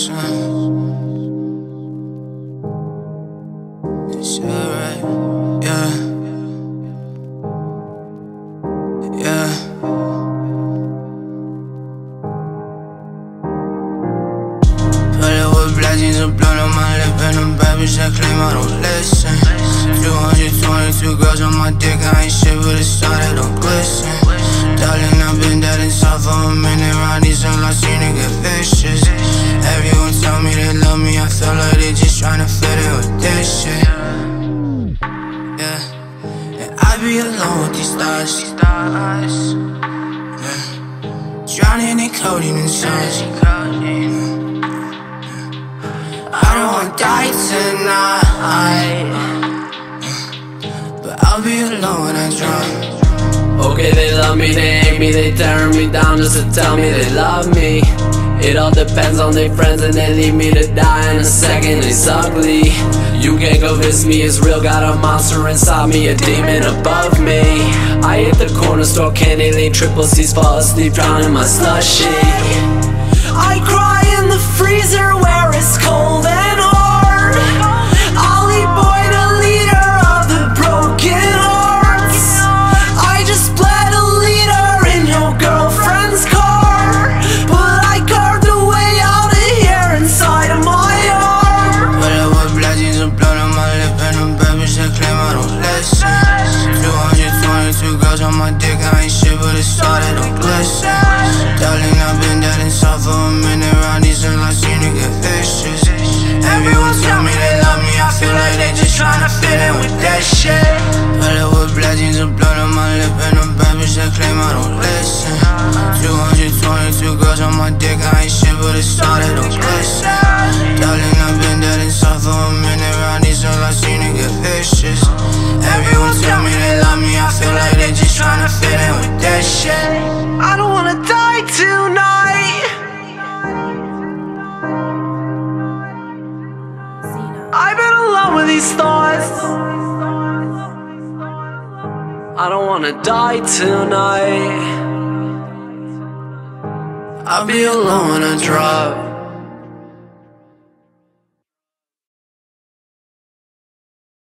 listen. It's alright, yeah. Blessings and blood on my lip and them bad bitch that claim I don't listen. 222 girls on my dick, I ain't shit but it's all that don't glisten. Darling, I've been dead inside for a minute, round these unlocks, you nigga vicious. Be alone with these stars. Yeah. Drowning in codeine and suns. I don't wanna die tonight, but I'll be alone when I drown. Okay, they love me, they hate me, they tearing me down just to tell me they love me. It all depends on their friends and they leave me to die in a second, it's ugly. You can't convince me it's real, got a monster inside me, a demon above me. I hit the corner store, candy lean, triple C's, fall asleep, drowning my slushy. I cry in the freezer all that don't glisten. Darling, I've been dead inside for a minute, round these unlocks, you nigga vicious. Everyone tell me they love me, I feel like they just tryna fit in with that shit. Pull up with blessings and blood on my lip and them bad bitch that claim I don't listen. 222 girls on my dick, I ain't shit but it's all that don't glisten. I don't wanna die tonight. I've been alone with these thoughts. I don't wanna die tonight. I'll be alone when I drop.